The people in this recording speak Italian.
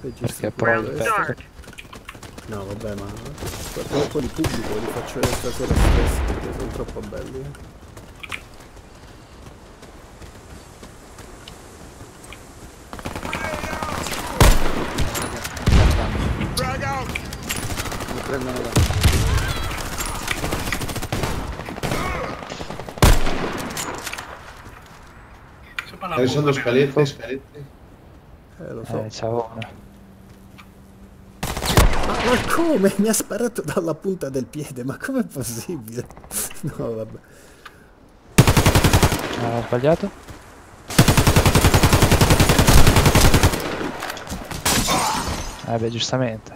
Perché poi. No, vabbè, ma guarda un po' di pubblico, li faccio vedere stasera stesso perché sono troppo belli. Mi prendono da... Quali sono scalette? Scalette? Eh, lo so. Eh, una. Ma, come? Mi ha sparato dalla punta del piede, ma com'è possibile? No, vabbè. Ah, ho sbagliato? Eh beh, giustamente.